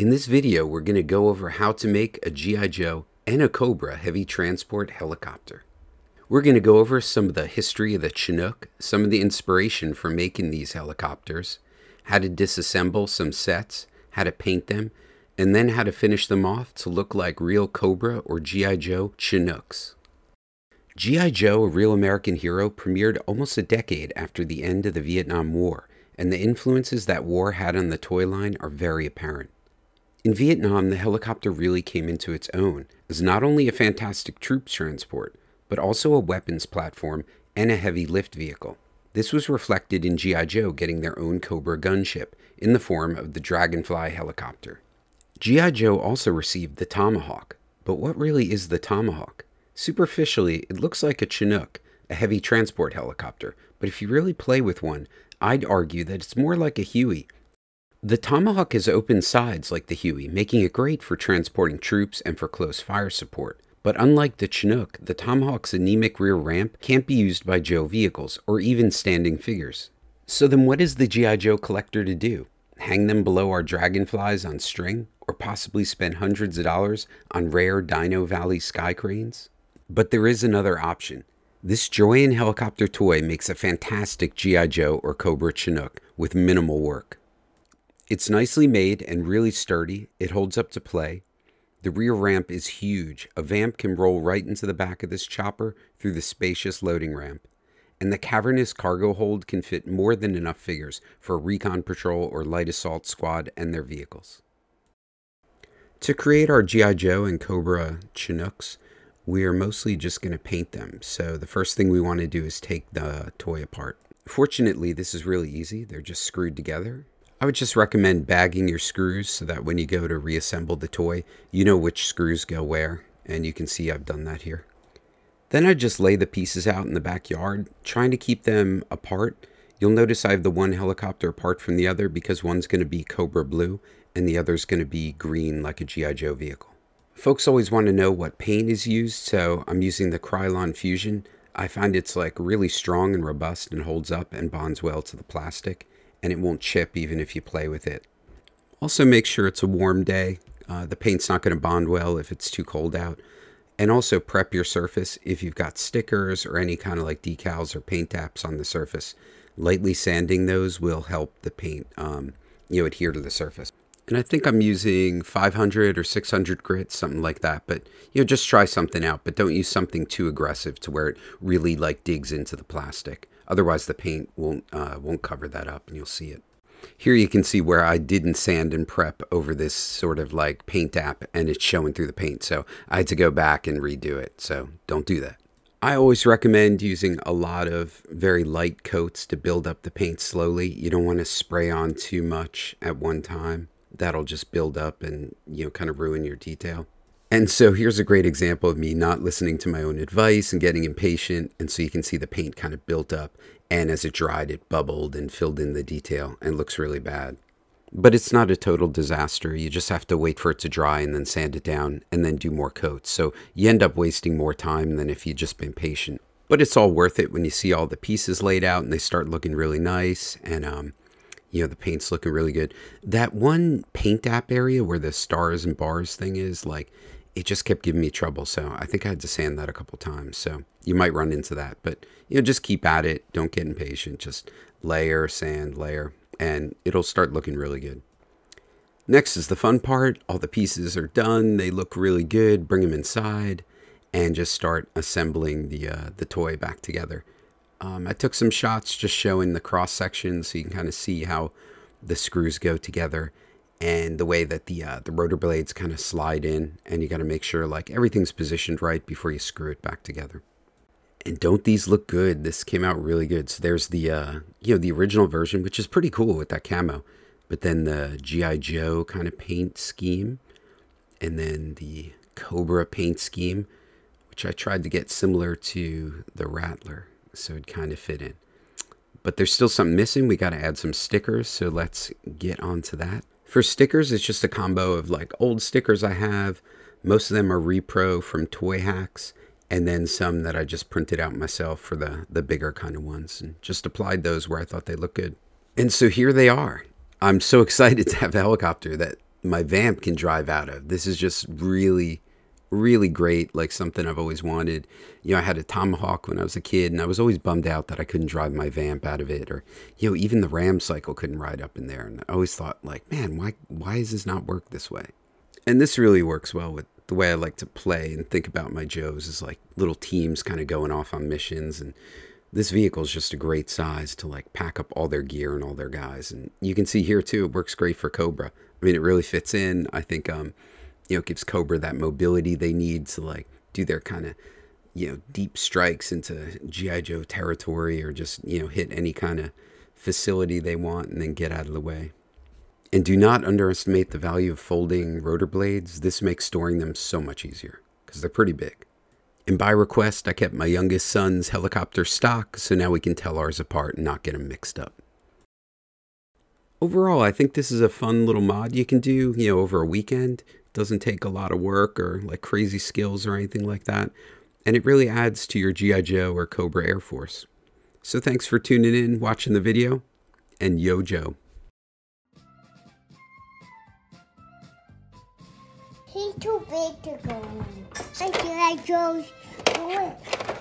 In this video, we're going to go over how to make a G.I. Joe and a Cobra heavy transport helicopter. We're going to go over some of the history of the Chinook, some of the inspiration for making these helicopters, how to disassemble some sets, how to paint them, and then how to finish them off to look like real Cobra or G.I. Joe Chinooks. G.I. Joe, a real American hero, premiered almost a decade after the end of the Vietnam War, and the influences that war had on the toy line are very apparent. In Vietnam, the helicopter really came into its own as not only a fantastic troops transport, but also a weapons platform and a heavy lift vehicle. This was reflected in G.I. Joe getting their own Cobra gunship in the form of the Dragonfly helicopter. G.I. Joe also received the Tomahawk, but what really is the Tomahawk? Superficially, it looks like a Chinook, a heavy transport helicopter, but if you really play with one, I'd argue that it's more like a Huey the Tomahawk has open sides like the Huey, making it great for transporting troops and for close fire support. But unlike the Chinook, the Tomahawk's anemic rear ramp can't be used by Joe vehicles or even standing figures. So then what is the G.I. Joe collector to do? Hang them below our dragonflies on string? Or possibly spend hundreds of dollars on rare Dino Valley sky cranes? But there is another option. This Joyin helicopter toy makes a fantastic G.I. Joe or Cobra Chinook with minimal work. It's nicely made and really sturdy. It holds up to play. The rear ramp is huge. A vamp can roll right into the back of this chopper through the spacious loading ramp. And the cavernous cargo hold can fit more than enough figures for a recon patrol or light assault squad and their vehicles. To create our G.I. Joe and Cobra Chinooks, we are mostly just going to paint them. So the first thing we want to do is take the toy apart. Fortunately, this is really easy. They're just screwed together I would just recommend bagging your screws so that when you go to reassemble the toy, you know which screws go where, and you can see I've done that here. Then I just lay the pieces out in the backyard, trying to keep them apart. You'll notice I have the one helicopter apart from the other because one's going to be Cobra Blue and the other's going to be green like a G.I. Joe vehicle. Folks always want to know what paint is used, so I'm using the Krylon Fusion. I find it's like really strong and robust and holds up and bonds well to the plastic and it won't chip even if you play with it. Also make sure it's a warm day. Uh, the paint's not going to bond well if it's too cold out. And also prep your surface if you've got stickers or any kind of like decals or paint apps on the surface. Lightly sanding those will help the paint um, you know, adhere to the surface. And I think I'm using 500 or 600 grit, something like that. But, you know, just try something out, but don't use something too aggressive to where it really like digs into the plastic. Otherwise, the paint won't, uh, won't cover that up and you'll see it. Here you can see where I didn't sand and prep over this sort of like paint app and it's showing through the paint. So I had to go back and redo it. So don't do that. I always recommend using a lot of very light coats to build up the paint slowly. You don't want to spray on too much at one time. That'll just build up and, you know, kind of ruin your detail. And so here's a great example of me not listening to my own advice and getting impatient. And so you can see the paint kind of built up. And as it dried, it bubbled and filled in the detail and looks really bad. But it's not a total disaster. You just have to wait for it to dry and then sand it down and then do more coats. So you end up wasting more time than if you'd just been patient. But it's all worth it when you see all the pieces laid out and they start looking really nice. And um, you know the paint's looking really good that one paint app area where the stars and bars thing is like it just kept giving me trouble. So I think I had to sand that a couple times. So you might run into that, but you know, just keep at it. Don't get impatient. Just layer, sand, layer, and it'll start looking really good. Next is the fun part. All the pieces are done. They look really good. Bring them inside and just start assembling the, uh, the toy back together. Um, I took some shots just showing the cross section so you can kind of see how the screws go together and the way that the uh, the rotor blades kind of slide in and you got to make sure like everything's positioned right before you screw it back together. And don't these look good? This came out really good. So there's the uh, you know the original version which is pretty cool with that camo but then the gi joe kind of paint scheme and then the cobra paint scheme which i tried to get similar to the rattler so it kind of fit in. But there's still something missing. We got to add some stickers so let's get on to that for stickers, it's just a combo of like old stickers I have. Most of them are repro from Toyhax, and then some that I just printed out myself for the, the bigger kind of ones and just applied those where I thought they looked good. And so here they are. I'm so excited to have a helicopter that my vamp can drive out of. This is just really really great, like something I've always wanted. You know, I had a Tomahawk when I was a kid, and I was always bummed out that I couldn't drive my Vamp out of it, or you know, even the Ram cycle couldn't ride up in there. And I always thought, like, man, why why does this not work this way? And this really works well with the way I like to play and think about my Joes is like little teams kind of going off on missions and this vehicle is just a great size to like pack up all their gear and all their guys and you can see here too it works great for cobra i mean it really fits in i think um you know, gives Cobra that mobility they need to like do their kind of, you know, deep strikes into G.I. Joe territory or just, you know, hit any kind of facility they want and then get out of the way. And do not underestimate the value of folding rotor blades. This makes storing them so much easier because they're pretty big. And by request, I kept my youngest son's helicopter stock so now we can tell ours apart and not get them mixed up. Overall, I think this is a fun little mod you can do, you know, over a weekend doesn't take a lot of work or like crazy skills or anything like that. And it really adds to your G.I. Joe or Cobra Air Force. So thanks for tuning in, watching the video, and yo Joe. He's too big to go in. I G.I. Joe's.